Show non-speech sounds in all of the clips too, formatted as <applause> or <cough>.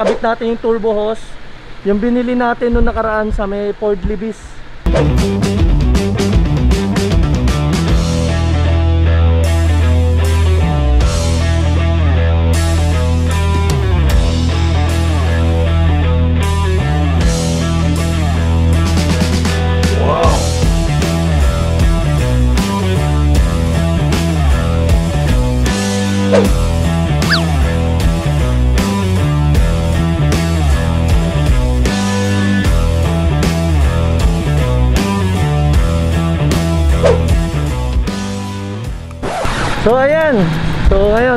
Nakabit natin yung turbo hose. Yung binili natin nung nakaraan sa may Ford Libis.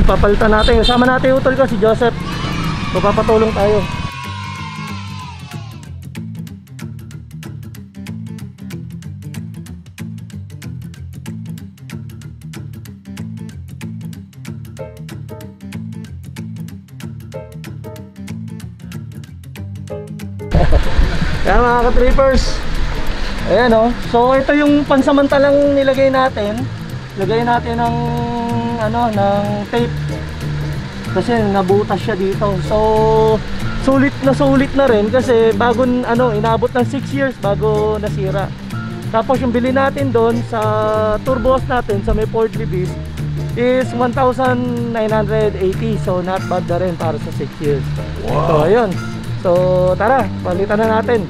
Ngayon, papalitan natin. Kasama natin utol ko si Joseph. So papatulong tayo. <laughs> Kaya mga ka-trippers, ayan o. So ito yung pansamantalang nilagay natin. Lagay natin ng ano, ng tape. Kasi nabutas siya dito. So sulit na sulit na rin kasi bago ano, inabot ng 6 years bago nasira. Tapos yung bili natin doon sa turbos natin sa may Ford Libis is 1,980 so not bad na rin para sa 6 years so ayun so tara palitan na natin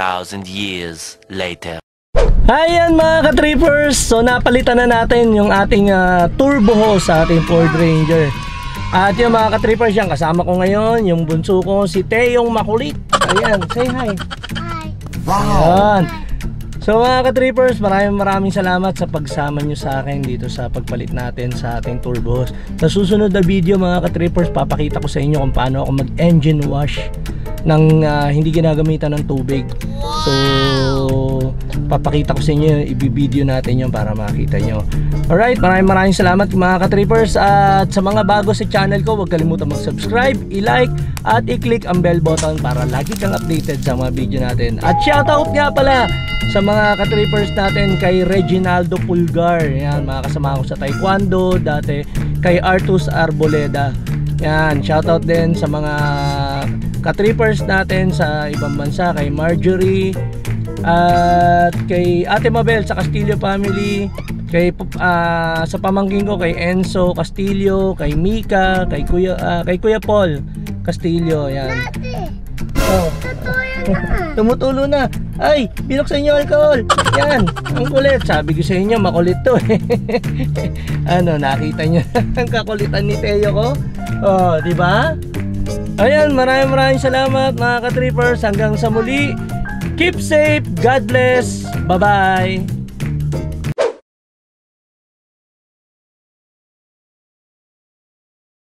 2,000 years later. Ayan mga ka-trippers, so napalitan na natin yung ating ah, turbo hose sa ating Ford Ranger. At yung mga ka-trippers yan, kasama ko ngayon, yung bunso ko, si Teyong Makulit. Ayan, say hi. Ayan. So mga ka-trippers, maraming maraming salamat sa pagsama nyo sa akin dito sa pagpalit natin sa ating turbo hose. Sa susunod na video mga ka-trippers, papakita ko sa inyo kung paano ako mag-engine wash ng ah, hindi ginagamitan ng tubig. So, papakita ko sa inyo, ibibideo natin yun para makita nyo. Alright, maraming maraming salamat mga ka-trippers at sa mga bago sa channel ko, huwag kalimutan mag-subscribe, i-like at i-click ang bell button para lagi kang updated sa mga video natin. At shoutout nga pala sa mga ka-trippers natin kay Reginaldo Pulgar. Yan, mga kasama ko sa Taekwondo, dati kay Artus Arboleda. Yan, shoutout din sa mga ka-trippers natin sa ibang bansa, kay Marjorie, at kay Ate Mabel sa Castillo family, kay ah, sa pamangkin ko kay Enzo Castillo, kay Mika, kay Kuya ah, kay Kuya Paul Castillo, yan. Oh. <laughs> Tumutulo na. Ay, binuksan niyo alcohol. Yan, ang kulit. Sabi ko sa inyo, makulit to eh. <laughs> ano, nakita niyo <laughs> ang kakulitan ni Teo ko? Oh, di ba? Ayan, maraming maraming salamat mga ka-trippers. Hanggang sa muli. Keep safe. God bless. Bye-bye.